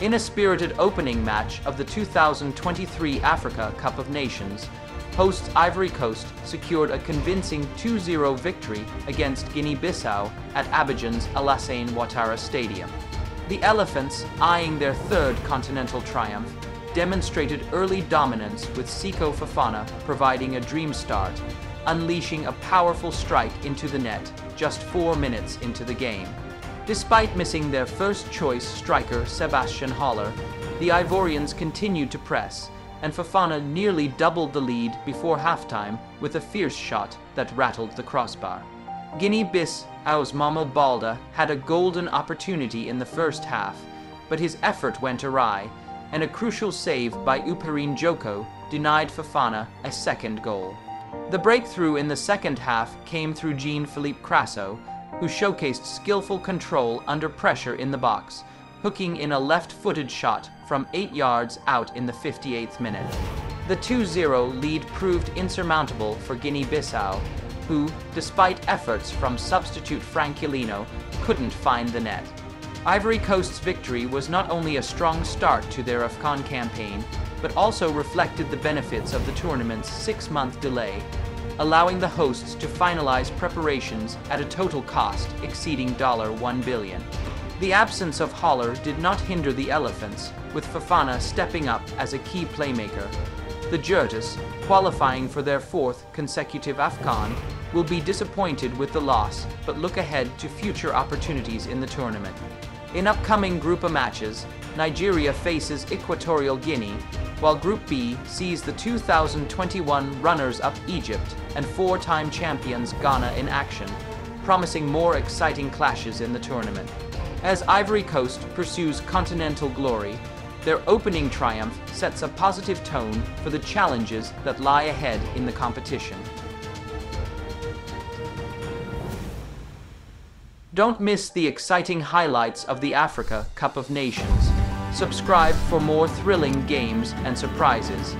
In a spirited opening match of the 2023 Africa Cup of Nations, hosts Ivory Coast secured a convincing 2-0 victory against Guinea-Bissau at Abidjan's Alassane Ouattara Stadium. The Elephants, eyeing their third continental triumph, demonstrated early dominance with Seko Fofana providing a dream start, unleashing a powerful strike into the net just four minutes into the game. Despite missing their first choice striker Sebastien Haller, the Ivorians continued to press, and Fofana nearly doubled the lead before halftime with a fierce shot that rattled the crossbar. Guinea-Bissau's Mama Balde had a golden opportunity in the first half, but his effort went awry, and a crucial save by Uperine Joko denied Fofana a second goal. The breakthrough in the second half came through Jean-Philippe Krasso, who showcased skillful control under pressure in the box, hooking in a left-footed shot from 8 yards out in the 58th minute. The 2-0 lead proved insurmountable for Guinea-Bissau, who, despite efforts from substitute Frank Quilino, couldn't find the net. Ivory Coast's victory was not only a strong start to their AFCON campaign, but also reflected the benefits of the tournament's six-month delay, allowing the hosts to finalize preparations at a total cost exceeding 1 billion. The absence of Haller did not hinder the Elephants, with Fofana stepping up as a key playmaker. The Djurtus, qualifying for their fourth consecutive AFCON, will be disappointed with the loss, but look ahead to future opportunities in the tournament. In upcoming Group A matches, Nigeria faces Equatorial Guinea, while Group B sees the 2021 runners-up Egypt and four-time champions Ghana in action, promising more exciting clashes in the tournament. As Ivory Coast pursues continental glory, their opening triumph sets a positive tone for the challenges that lie ahead in the competition. Don't miss the exciting highlights of the Africa Cup of Nations. Subscribe for more thrilling games and surprises.